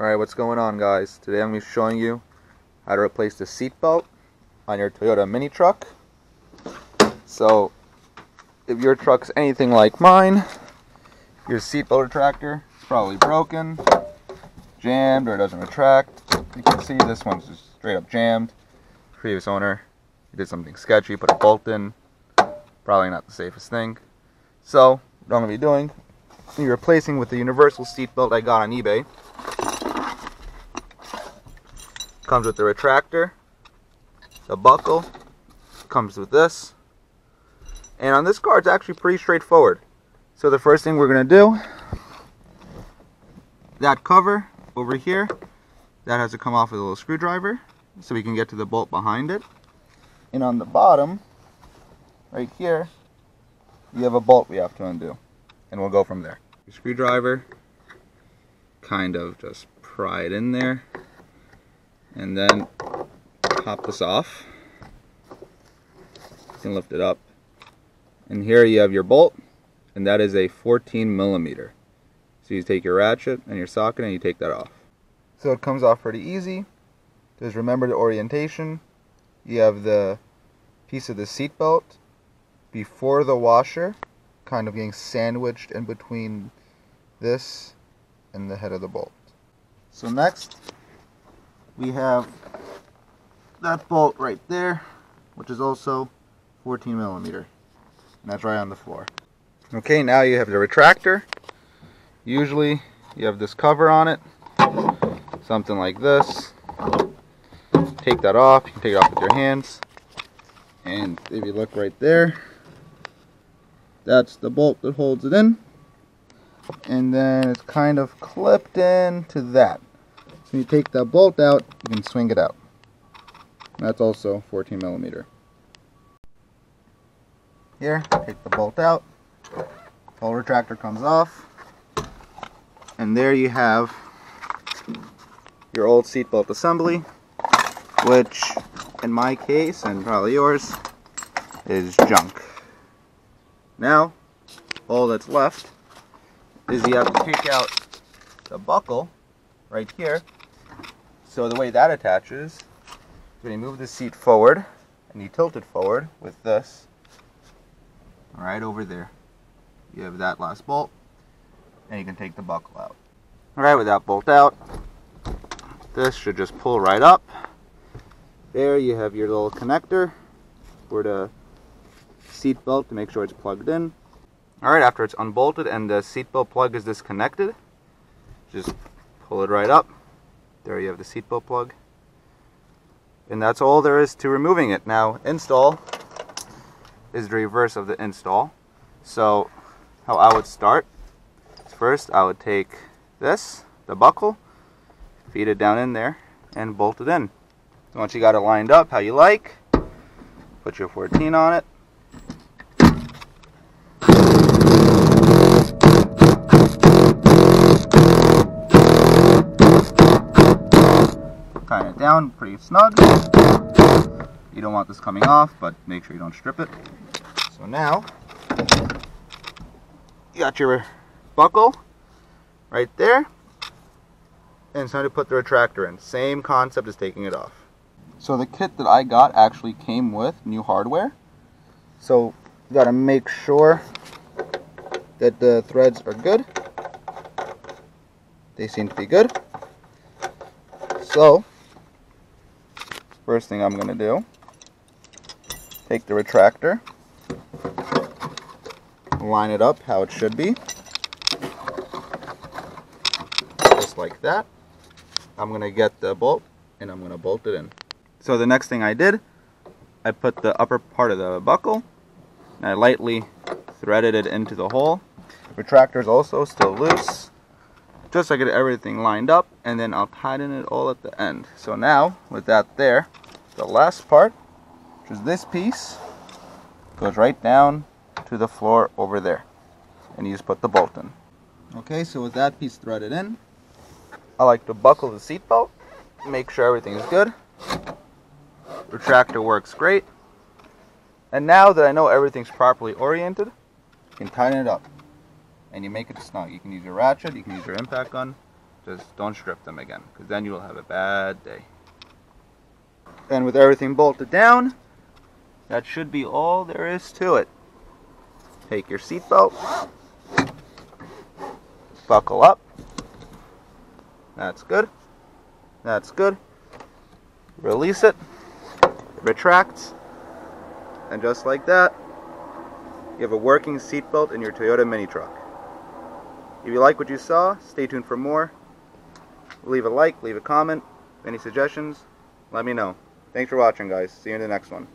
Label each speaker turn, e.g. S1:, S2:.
S1: Alright, what's going on guys? Today I'm going to be showing you how to replace the seatbelt on your Toyota mini truck. So, if your truck's anything like mine, your seatbelt retractor is probably broken, jammed, or it doesn't retract. You can see this one's just straight up jammed. Previous owner did something sketchy, put a bolt in. Probably not the safest thing. So, what I'm going to be doing, I'm replacing with the universal seatbelt I got on eBay. Comes with the retractor, the buckle, comes with this. And on this car, it's actually pretty straightforward. So the first thing we're gonna do, that cover over here, that has to come off with a little screwdriver so we can get to the bolt behind it. And on the bottom, right here, you have a bolt we have to undo. And we'll go from there. Screwdriver, kind of just pry it in there and then pop this off. You can lift it up. And here you have your bolt, and that is a 14 millimeter. So you take your ratchet and your socket and you take that off. So it comes off pretty easy. Just remember the orientation. You have the piece of the seat belt before the washer, kind of getting sandwiched in between this and the head of the bolt. So next, we have that bolt right there, which is also 14 millimeter. And that's right on the floor. Okay, now you have the retractor. Usually you have this cover on it, something like this. Take that off, you can take it off with your hands. And if you look right there, that's the bolt that holds it in. And then it's kind of clipped in to that. So you take that bolt out, you can swing it out. That's also 14 millimeter. Here, take the bolt out. Whole retractor comes off. And there you have your old seatbelt assembly, which in my case, and probably yours, is junk. Now, all that's left is you have to take out the buckle right here so the way that attaches, when you move the seat forward and you tilt it forward with this, right over there, you have that last bolt, and you can take the buckle out. Alright, with that bolt out, this should just pull right up. There you have your little connector for the seat belt to make sure it's plugged in. Alright, after it's unbolted and the seat belt plug is disconnected, just pull it right up there you have the seatbelt plug. And that's all there is to removing it. Now, install is the reverse of the install. So, how I would start first I would take this, the buckle, feed it down in there, and bolt it in. Once you got it lined up how you like, put your 14 on it, Tying it down pretty snug. You don't want this coming off, but make sure you don't strip it. So now, you got your buckle right there. And it's time to put the retractor in. Same concept as taking it off. So the kit that I got actually came with new hardware. So you got to make sure that the threads are good. They seem to be good. So First thing I'm going to do, take the retractor, line it up how it should be, just like that. I'm going to get the bolt and I'm going to bolt it in. So the next thing I did, I put the upper part of the buckle and I lightly threaded it into the hole. Retractor is also still loose just so I get everything lined up and then I'll tighten it all at the end. So now with that there, the last part, which is this piece, goes right down to the floor over there. And you just put the bolt in. Okay, so with that piece threaded in, I like to buckle the seatbelt, make sure everything is good. Retractor works great. And now that I know everything's properly oriented, you can tighten it up. And you make it snug. You can use your ratchet, you can use your impact gun, Just don't strip them again, because then you will have a bad day. And with everything bolted down, that should be all there is to it. Take your seatbelt, buckle up. That's good. That's good. Release it, retracts, and just like that, you have a working seatbelt in your Toyota mini truck. If you like what you saw, stay tuned for more. Leave a like, leave a comment. Any suggestions, let me know. Thanks for watching, guys. See you in the next one.